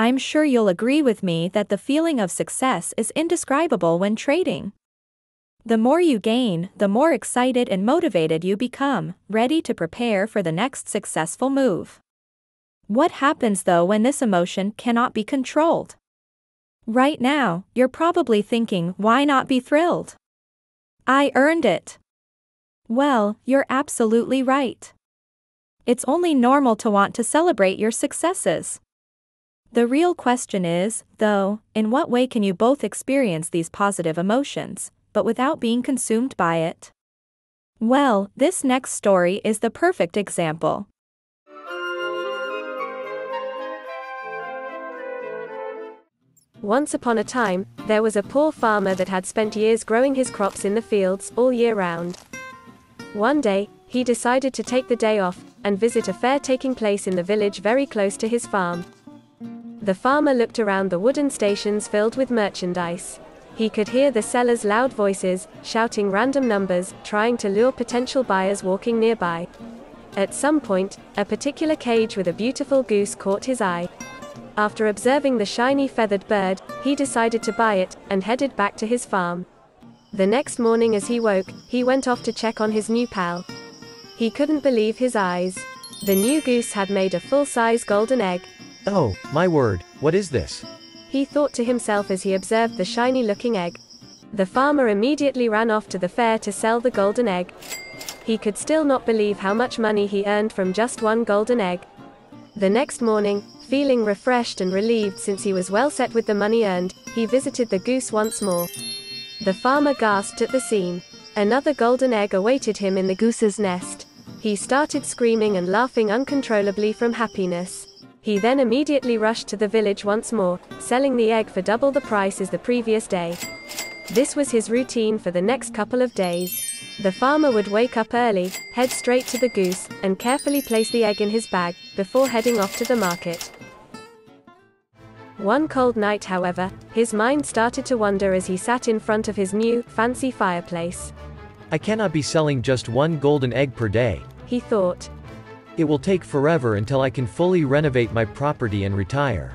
I'm sure you'll agree with me that the feeling of success is indescribable when trading. The more you gain, the more excited and motivated you become, ready to prepare for the next successful move. What happens though when this emotion cannot be controlled? Right now, you're probably thinking, why not be thrilled? I earned it. Well, you're absolutely right. It's only normal to want to celebrate your successes. The real question is, though, in what way can you both experience these positive emotions, but without being consumed by it? Well, this next story is the perfect example. Once upon a time, there was a poor farmer that had spent years growing his crops in the fields all year round. One day, he decided to take the day off and visit a fair taking place in the village very close to his farm. The farmer looked around the wooden stations filled with merchandise. He could hear the sellers' loud voices, shouting random numbers, trying to lure potential buyers walking nearby. At some point, a particular cage with a beautiful goose caught his eye. After observing the shiny feathered bird, he decided to buy it and headed back to his farm. The next morning, as he woke, he went off to check on his new pal. He couldn't believe his eyes. The new goose had made a full size golden egg. Oh, my word, what is this? He thought to himself as he observed the shiny looking egg. The farmer immediately ran off to the fair to sell the golden egg. He could still not believe how much money he earned from just one golden egg. The next morning, Feeling refreshed and relieved since he was well set with the money earned, he visited the goose once more. The farmer gasped at the scene. Another golden egg awaited him in the goose's nest. He started screaming and laughing uncontrollably from happiness. He then immediately rushed to the village once more, selling the egg for double the price as the previous day. This was his routine for the next couple of days. The farmer would wake up early, head straight to the goose, and carefully place the egg in his bag, before heading off to the market. One cold night, however, his mind started to wander as he sat in front of his new, fancy fireplace. I cannot be selling just one golden egg per day. He thought. It will take forever until I can fully renovate my property and retire.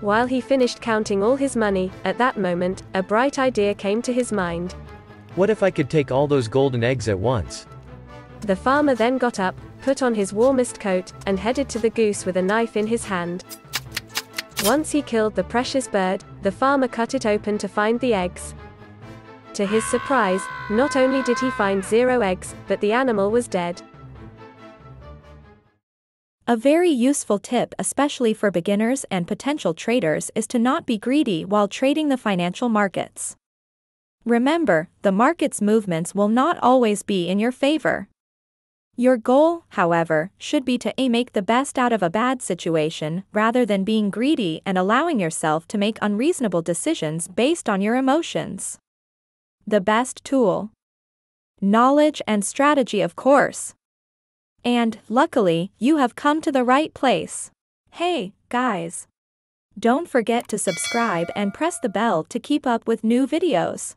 While he finished counting all his money, at that moment, a bright idea came to his mind. What if I could take all those golden eggs at once? The farmer then got up, put on his warmest coat, and headed to the goose with a knife in his hand. Once he killed the precious bird, the farmer cut it open to find the eggs. To his surprise, not only did he find zero eggs, but the animal was dead. A very useful tip, especially for beginners and potential traders, is to not be greedy while trading the financial markets. Remember, the market's movements will not always be in your favor. Your goal, however, should be to a make the best out of a bad situation rather than being greedy and allowing yourself to make unreasonable decisions based on your emotions. The best tool. Knowledge and strategy, of course. And, luckily, you have come to the right place. Hey, guys. Don't forget to subscribe and press the bell to keep up with new videos.